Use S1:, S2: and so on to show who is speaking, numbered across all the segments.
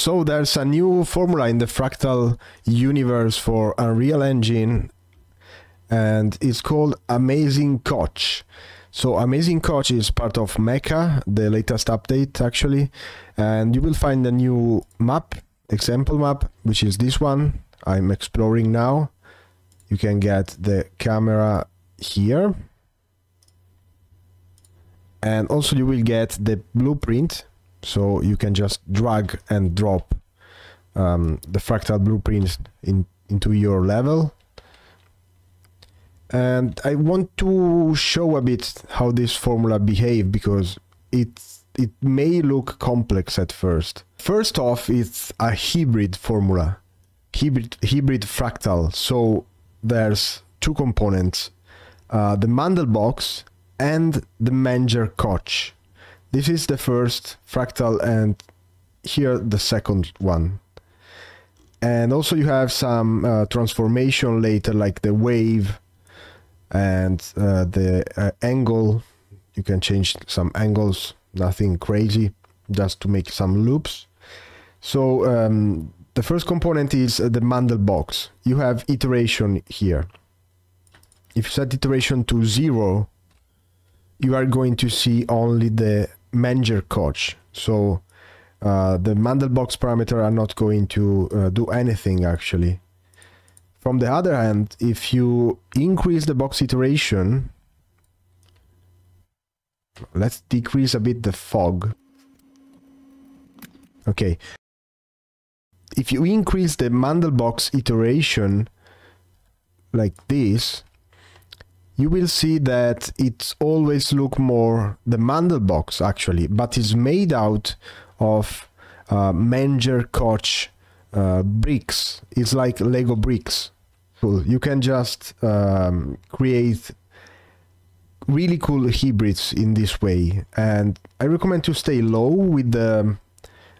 S1: So there's a new formula in the fractal universe for Unreal Engine and it's called Amazing Koch. So Amazing Koch is part of Mecha, the latest update actually, and you will find a new map, example map, which is this one I'm exploring now. You can get the camera here. And also you will get the blueprint so you can just drag and drop um, the fractal blueprint in, into your level and I want to show a bit how this formula behave because it it may look complex at first. First off, it's a hybrid formula, hybrid hybrid fractal. So there's two components, uh, the Mandelbox and the Menger Koch. This is the first fractal and here the second one. And also you have some uh, transformation later like the wave and uh, the uh, angle, you can change some angles, nothing crazy, just to make some loops. So um, the first component is the Mandelbox. You have iteration here. If you set iteration to zero, you are going to see only the Menger Koch. So uh, the Mandelbox parameter are not going to uh, do anything actually. From the other hand, if you increase the box iteration, let's decrease a bit the fog. Okay. If you increase the Mandelbox iteration like this, you will see that it's always look more the Mandelbox actually, but it's made out of uh, Menger Koch uh, bricks. It's like Lego bricks. Cool. You can just um, create really cool hybrids in this way. And I recommend to stay low with the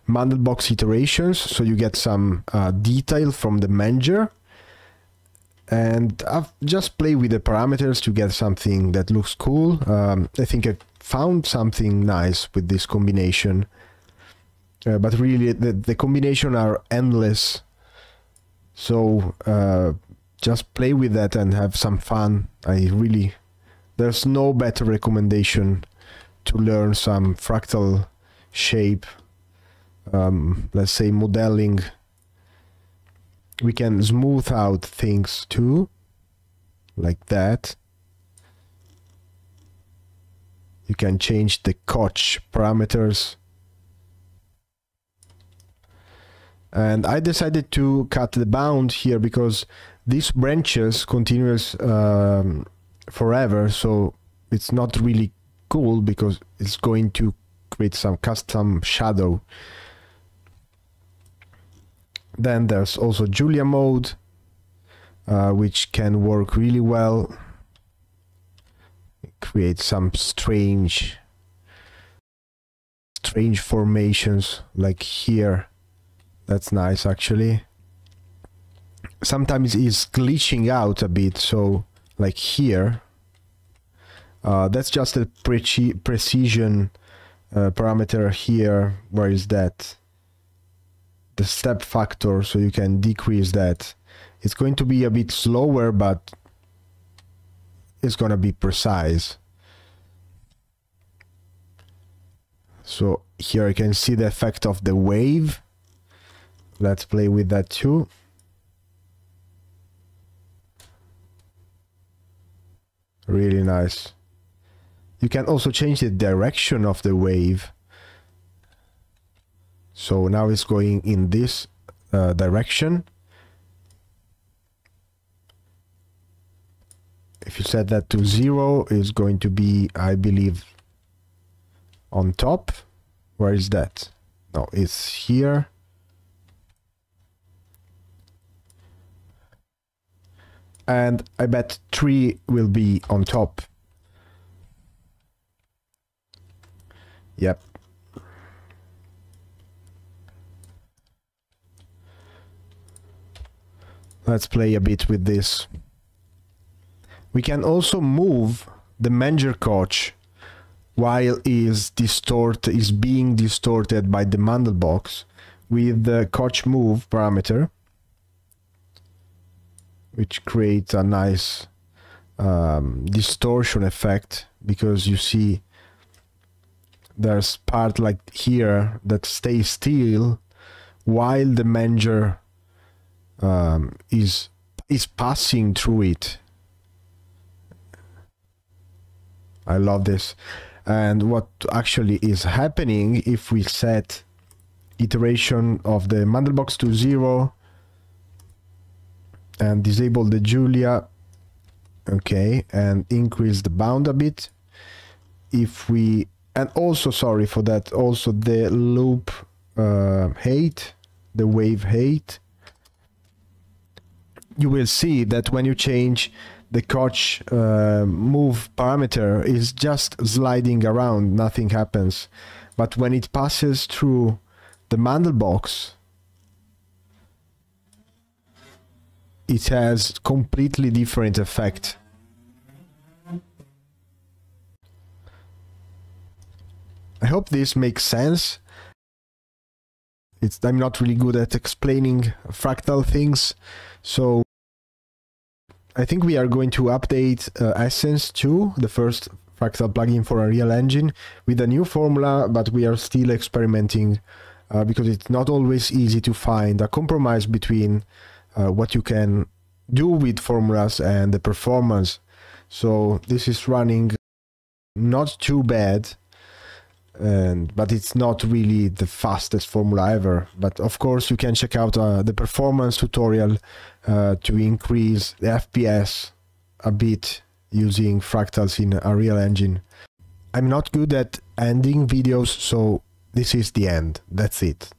S1: Mandelbox iterations so you get some uh, detail from the Menger and I've just play with the parameters to get something that looks cool. Um, I think I found something nice with this combination. Uh, but really, the, the combination are endless. So uh, just play with that and have some fun. I really, there's no better recommendation to learn some fractal shape, um, let's say modeling. We can smooth out things too, like that. You can change the Koch parameters and I decided to cut the bound here because these branches continues um, forever so it's not really cool because it's going to create some custom shadow then there's also Julia mode uh, which can work really well create some strange strange formations like here that's nice, actually. Sometimes it's glitching out a bit, so like here. Uh, that's just a pre precision uh, parameter here. Where is that? The step factor, so you can decrease that. It's going to be a bit slower, but it's going to be precise. So here you can see the effect of the wave Let's play with that too. Really nice. You can also change the direction of the wave. So now it's going in this uh, direction. If you set that to zero, it's going to be, I believe, on top. Where is that? No, it's here. and I bet 3 will be on top. Yep. Let's play a bit with this. We can also move the Menger Koch while is distort is being distorted by the Mandelbox. with the Koch move parameter, which creates a nice um, distortion effect because you see there's part like here that stays still while the Menger um, is is passing through it. I love this. And what actually is happening if we set iteration of the Mandelbox to zero and disable the Julia okay and increase the bound a bit if we and also sorry for that also the loop uh, height the wave height you will see that when you change the Koch uh, move parameter is just sliding around. Nothing happens. But when it passes through the Mandelbox it has completely different effect. I hope this makes sense. It's I'm not really good at explaining fractal things, so I think we are going to update uh, Essence 2, the first fractal plugin for Unreal Engine, with a new formula, but we are still experimenting uh, because it's not always easy to find a compromise between uh, what you can do with formulas and the performance. So this is running not too bad and but it's not really the fastest formula ever. But of course you can check out uh, the performance tutorial uh, to increase the fps a bit using fractals in unreal engine. I'm not good at ending videos so this is the end. That's it